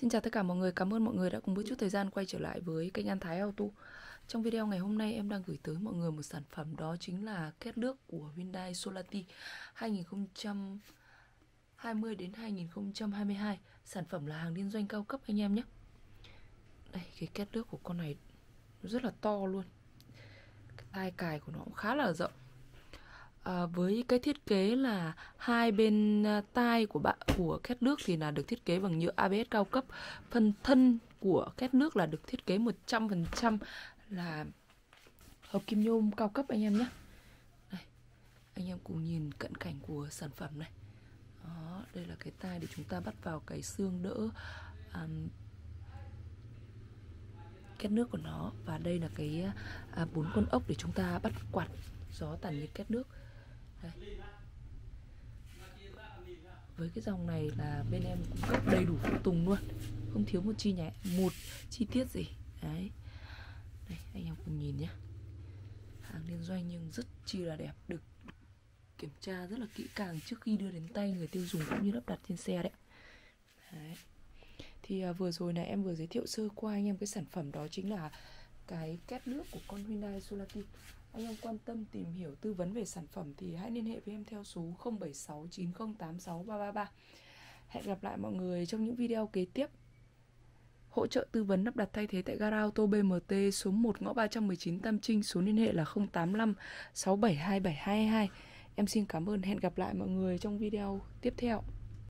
Xin chào tất cả mọi người, cảm ơn mọi người đã cùng một chút thời gian quay trở lại với kênh An Thái Auto. Trong video ngày hôm nay em đang gửi tới mọi người một sản phẩm đó chính là két nước của Hyundai Solati 2020 đến 2022 Sản phẩm là hàng liên doanh cao cấp anh em nhé. Đây, cái két nước của con này rất là to luôn. Cái tai cài của nó cũng khá là rộng à, với cái thiết kế là hai bên ờ, tai của bạn của két nước thì là được thiết kế bằng nhựa ABS cao cấp. Phần thân của két nước là được thiết kế 100% là hợp kim nhôm cao cấp anh em nhé. Đây anh em cùng nhìn cận cảnh của sản phẩm này. Đó đây là cái tai để chúng ta bắt vào cái xương đỡ um, két nước của nó. Và đây là cái ờ, à, bốn con ốc để chúng ta bắt quạt gió tản nhiệt két nước đây. với cái dòng này là bên em cung cấp đầy đủ phụ tùng luôn không thiếu một chi nhé một chi tiết gì đấy đây anh em cùng nhìn nhé hàng liên doanh nhưng rất chi là đẹp được kiểm tra rất là kỹ càng trước khi đưa đến tay người tiêu dùng cũng như lắp đặt trên xe đấy, đấy. thì à, vừa rồi này em vừa giới thiệu sơ qua anh em cái sản phẩm đó chính là cái két nước của con Hyundai Solati anh em quan tâm tìm hiểu tư vấn về sản phẩm thì hãy liên hệ với em theo số 0769086333. Hẹn gặp lại mọi người trong những video kế tiếp. Hỗ trợ tư vấn lắp đặt thay thế tại gara ô tô BMT số 1 ngõ 319 Tam Trinh, số liên hệ là 085 672 7222. Em xin cảm ơn, hẹn gặp lại mọi người trong video tiếp theo.